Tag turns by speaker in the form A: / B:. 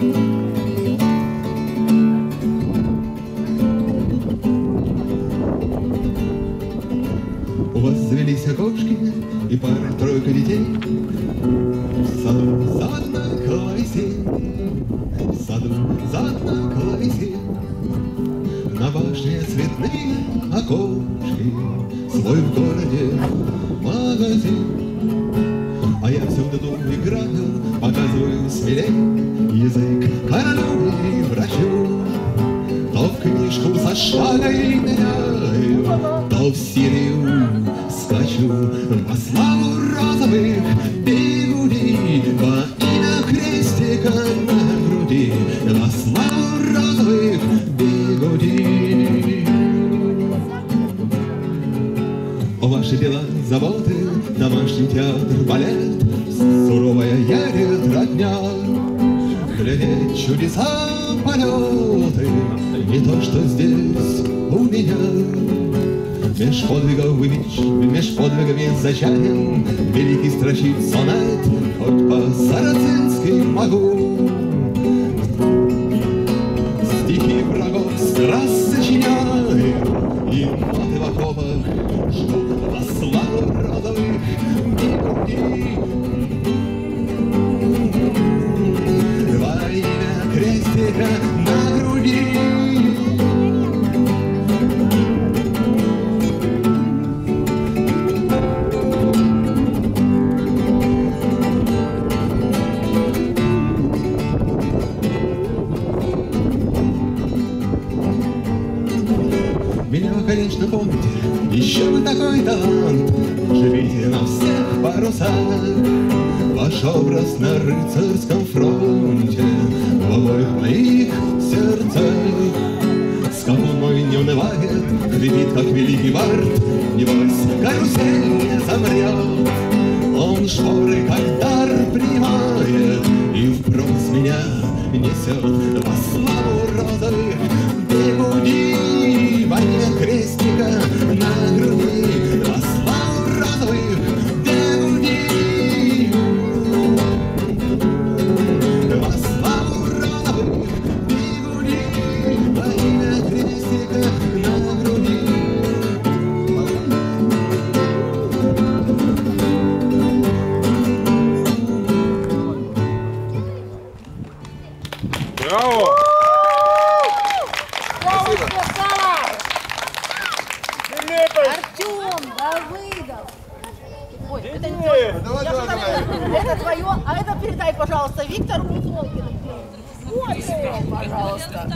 A: У вас завелись окошки и пара-тройка детей. В саду задна клавесин, в саду задна клавесин. На башне цветные окошки, свой в городе магазин. А я всюду тут играю, смелей язык королю врачу. То в книжку со шпагой ныряю, то в Сирию скачу во славу розовых бегудей, во имя крестика на груди, во славу розовых бегудей. О, ваши дела, заботы, домашний театр, балет, суровая. Глядеть чудеса, полеты, не то, что здесь у меня. Меж подвигов и меч, меж подвигами зачаем, Великий строчит сонет, хоть по-сарацински могу. Меня, конечно, помните, еще вы такой талант. Живите на всех парусах, Ваш образ на рыцарском фронте, В обоих моих сердцах. Скакун мой не унывает, Глядит, как великий бард, Небось, карусель не замрет. Он шпоры как дар принимает И вброс меня несет Во славу
B: Браво!
C: Артем, Давыдов. Ой, это не твое.
B: Давай, давай,
C: такое? Это твое, а это передай, пожалуйста, Виктору Куцолкину. Ой, пожалуйста.